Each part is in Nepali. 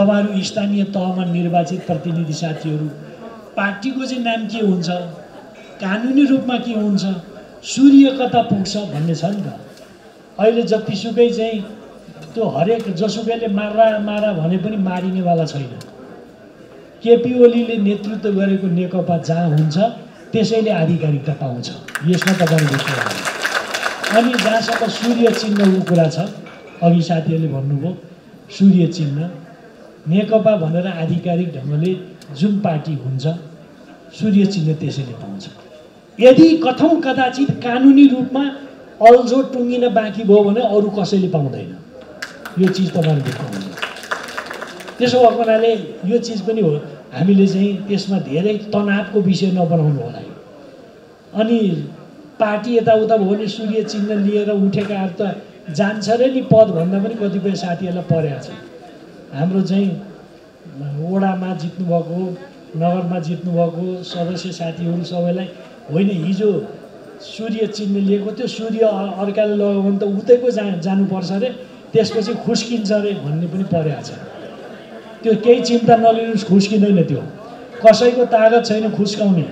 तपाईँहरू स्थानीय तहमा निर्वाचित प्रतिनिधि साथीहरू पार्टीको चाहिँ नाम के हुन्छ? कानुनी रूपमा के हुन्छ? सूर्य कता पुग्छ भन्ने छ नि त। अहिले जतिसुकै चाहिँ त्यो हरेक जसुकैले मारा मारा भने पनि मारिनेवाला छैन। केपी ओलीले नेतृत्व गरेको नेकपा जहाँ हुन्छ त्यसैले आधिकारिकता पाउँछ। यसमा तपाईँले अनि जहाँसम्म सूर्य चिन्हको कुरा छ अघि साथीहरूले भन्नुभयो सूर्य चिन्ह नेकपा भनेर आधिकारिक ढङ्गले जुन पार्टी हुन्छ सूर्य चिन्ह त्यसैले पाउँछ। यदि कथौँ कदाचित कानुनी रूपमा अल्झो टुङ्गिन बाँकी भयो भने अरू कसैले पाउँदैन। यो चिज तपाईँले बुझ्नुहुन्छ त्यसो भएको हुनाले यो चिज पनि हो हामीले चाहिँ त्यसमा धेरै तनावको विषय नबनाउनु होला अनि पार्टी यताउता भयो भने सूर्य चिन्ह लिएर उठेकाहरू त जान्छ र नि पदभन्दा पनि कतिपय साथीहरूलाई परेको छ हाम्रो चाहिँ वडामा जित्नुभएको नगरमा जित्नुभएको सदस्य साथीहरू सबैलाई। होइन हिजो सूर्य चिन्ह लिएको थियो सूर्य अर्काले लगायो भने त उतैको जा जानुपर्छ अरे त्यसपछि खुस्किन्छ अरे भन्ने पनि परेको छ। त्यो केही चिन्ता नलिनुहोस् खुस्किँदैन त्यो। कसैको तागत छैन खुस्काउने।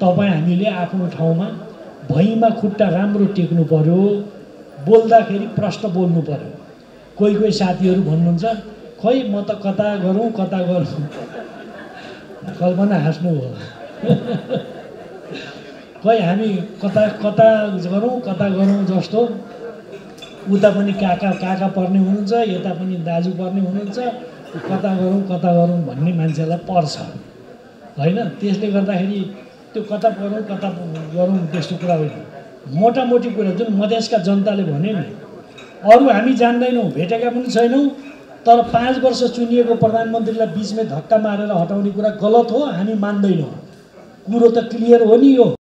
तपाईँ हामीले आफ्नो ठाउँमा भैँमा खुट्टा राम्रो टेक्नु पर्यो बोल्दाखेरि प्रश्न बोल्नु पर्यो। कोही कोही साथीहरू भन्नुहुन्छ खोइ म त कता गरौँ कता गरौँ? कल्पना हाँस्नु हो। खोइ हामी कता कता गरौँ कता गरौँ जस्तो? उता पनि काका काका पर्ने हुनुहुन्छ यता पनि दाजु पर्ने हुनुहुन्छ। कता गरौँ कता गरौँ भन्ने मान्छेलाई पर्छ। होइन? त्यसले गर्दाखेरि त्यो कता गरौँ कता गरौँ त्यस्तो कुरा होइन। मोटामोटी कुरा जुन मधेसका जनताले भने नि अरू हामी जान्दैनौँ भेटेका पनि छैनौँ तर पाँच वर्ष चुनिएको प्रधानमन्त्रीलाई बिचमै धक्का मारेर हटाउने कुरा गलत हो हामी मान्दैनौँ। कुरो त क्लियर हो नि यो।